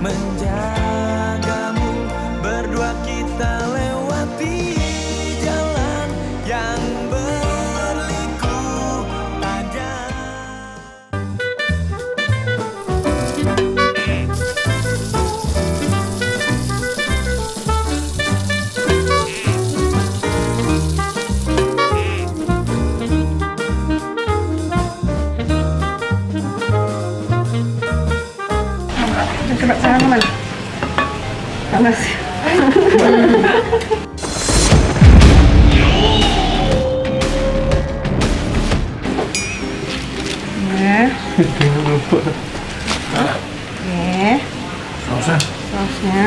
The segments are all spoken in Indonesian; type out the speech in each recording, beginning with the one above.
门 Coba mana? Panas. Ya. Oke. Sausnya Sausnya.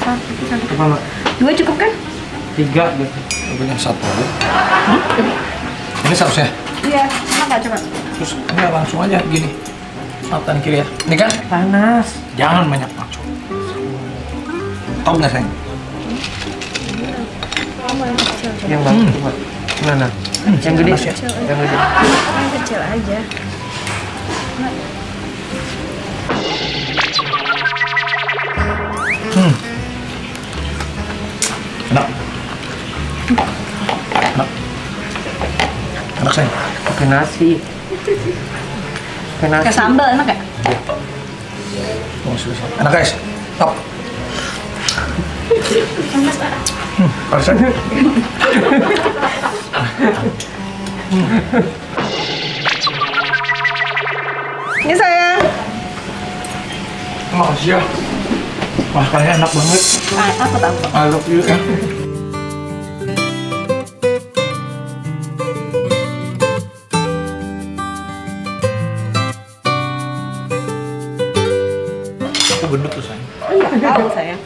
Satu, satu. kepala Dua cukup kan? tiga gitu. Punya satu. Ini sausnya. Iya. Nggak coba? Terus ini langsung aja gini. Kanan kiri ya. Ini kan panas. Jangan banyak masuk. Tahu nggak sayang? Yang baru coba. Mana? Yang gede. ya. Yang gede. Yang kecil aja. Enak. Enak. Enak sayang. Pakai nasi. Kayak sambal enak ya? Oh, susah. Enak guys. Top. Hmm, harusnya. Ini sayang. Makasih ya. Masakannya enak banget. Ah, aku tahu. I love you gendut tuh sayang. Tahu sayang.